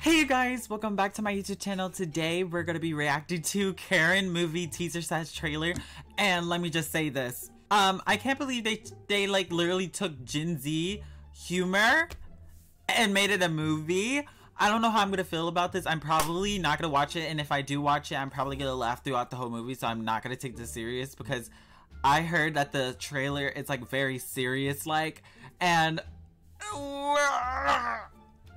Hey you guys, welcome back to my YouTube channel. Today we're gonna be reacting to Karen movie teaser slash trailer. And let me just say this. Um, I can't believe they they like literally took Gen Z humor and made it a movie. I don't know how I'm gonna feel about this. I'm probably not gonna watch it, and if I do watch it, I'm probably gonna laugh throughout the whole movie. So I'm not gonna take this serious because I heard that the trailer is like very serious like, and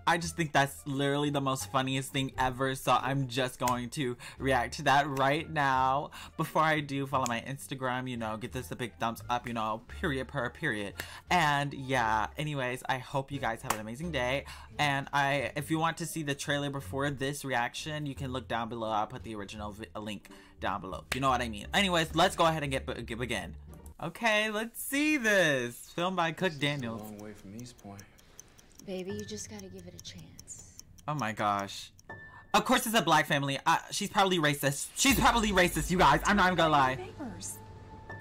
I just think that's literally the most funniest thing ever. So I'm just going to react to that right now. Before I do, follow my Instagram, you know, get this a big thumbs up, you know, period per period. And yeah, anyways, I hope you guys have an amazing day. And I, if you want to see the trailer before this reaction, you can look down below. I'll put the original link down below. You know what I mean. Anyways, let's go ahead and get, begin. Okay, let's see this. Filmed by Coke Daniels. Long way from East Point. Baby, you just gotta give it a chance. Oh my gosh. Of course it's a black family. Uh, she's probably racist. She's probably racist, you guys. I'm not even gonna lie. Neighbors.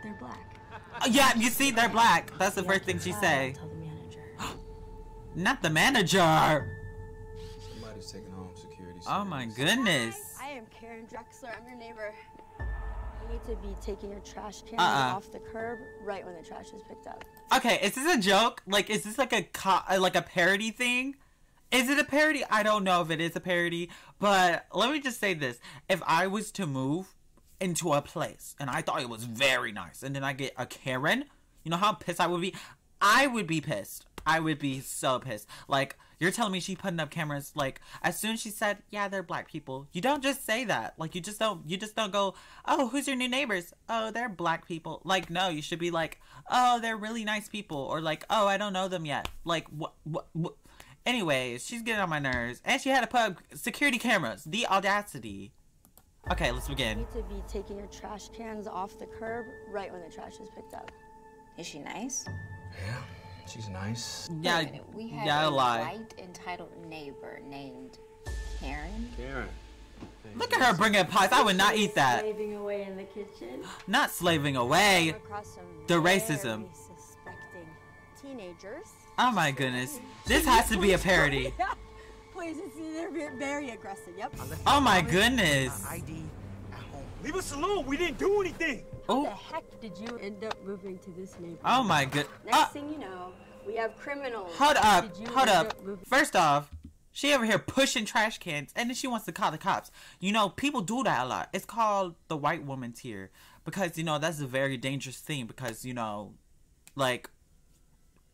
They're black. Uh, yeah, you see, they're black. That's the first thing she say. Tell the manager. Not the manager. Somebody's taking home security. Oh my goodness. Hi, I am Karen Drexler. I'm your neighbor. Need to be taking your trash can Uh-uh. off the curb right when the trash is picked up. Okay, is this a joke? Like, is this like a co- uh, like a parody thing? Is it a parody? I don't know if it is a parody, but let me just say this: if I was to move into a place and I thought it was very nice, and then I get a Karen, you know how pissed I would be. I would be pissed. I would be so pissed. Like you're telling me she putting up cameras. Like as soon as she said, "Yeah, they're black people," you don't just say that. Like you just don't. You just don't go, "Oh, who's your new neighbors?" Oh, they're black people. Like no, you should be like, "Oh, they're really nice people," or like, "Oh, I don't know them yet." Like what? What? what? Anyways, she's getting on my nerves, and she had to put up security cameras. The audacity. Okay, let's begin. You begin. need to be taking your trash cans off the curb right when the trash is picked up. Is she nice? Yeah, she's nice. Yeah, Wait a minute, We have yeah, a lie. white entitled neighbor named Karen. Karen. Look at her bringing pies. I would not eat that. Slaving away in the kitchen. Not slaving away. The racism. suspecting teenagers. Oh my goodness. This has to be a parody. Please, it's, they're very aggressive. Yep. Oh my goodness. ID at home. Leave us alone. We didn't do anything. How Oh, the heck did you end up moving to this neighborhood? oh my good. Next Uh, thing you know, we have criminals. hold up, hold end up. First off, she over here pushing trash cans, and then she wants to call the cops. You know, people do that a lot. It's called the white woman tier because you know that's a very dangerous thing because you know, like,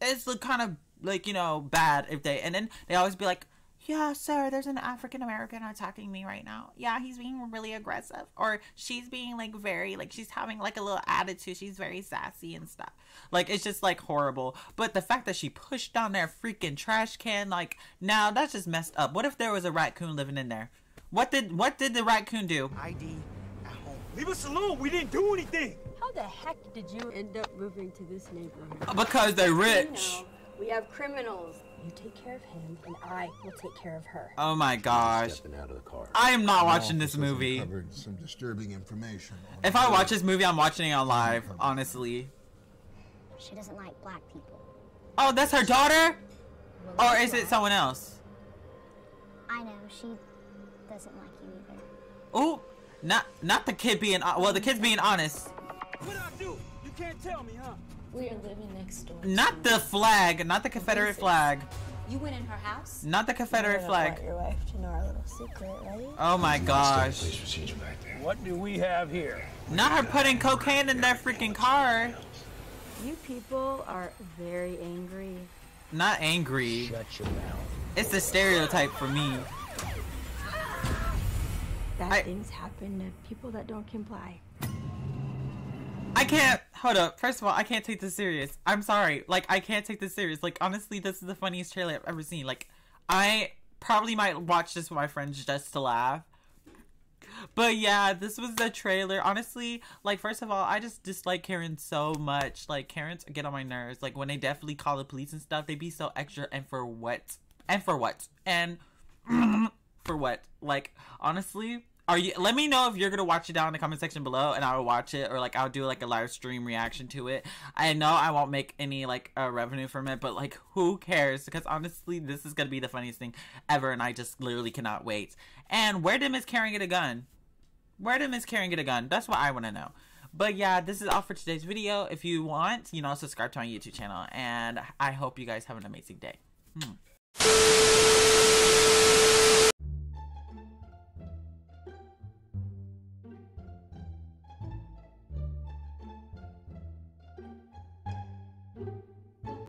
it's the kind of like you know bad if they and then they always be like. Yeah, sir, there's an African American attacking me right now. Yeah, he's being really aggressive. Or she's being like very, like, she's having like a little attitude. She's very sassy and stuff. Like, it's just like horrible. But the fact that she pushed down their freaking trash can, like, now that's just messed up. What if there was a raccoon living in there? What did what did the raccoon do? ID at home. Leave us alone. We didn't do anything. How the heck did you end up moving to this neighborhood? Because they're You rich. know, we have criminals. You take care of him, and I will take care of her. Oh my gosh. Out of the car. I am not watching An this officer movie. Uncovered some disturbing information. If I watch this movie, I'm watching it on live, honestly. She doesn't like black people. Oh, that's her daughter? Well, Or is it why. someone else? I know she doesn't like you either. Oh, not not the kid being uh, well, the kid's being honest. What I do? You can't tell me, huh? We are living next door. Not the flag, not the Confederate flag, You went in her house? not the Confederate flag. your wife to know our little secret, right? Oh my gosh! Police procedure back there. What do we have here? Not her putting cocaine in their freaking car. You people are very angry. Not angry. Shut your mouth. It's the stereotype for me. Bad I- things happen to people that don't comply. I can't. Hold up. First of all, I can't take this serious. I'm sorry. Like, I can't take this serious. Like, honestly, this is the funniest trailer I've ever seen. Like, I probably might watch this with my friends just to laugh. But yeah, this was the trailer. Honestly, like, first of all, I just dislike Karen so much. Like, Karens get on my nerves. Like, when they definitely call the police and stuff, they be so extra. And for what? And for what? And for what? Like, honestly, Are you? Let me know if you're gonna watch it down in the comment section below, and I'll watch it, or like I'll do like a live stream reaction to it. I know I won't make any like uh, revenue from it, but like who cares? Because honestly, this is gonna be the funniest thing ever, and I just literally cannot wait. And where did Miss Karen get a gun? Where did Miss Karen get a gun? That's what I want to know. But yeah, this is all for today's video. If you want, you know, subscribe to my YouTube channel, and I hope you guys have an amazing day. Hmm.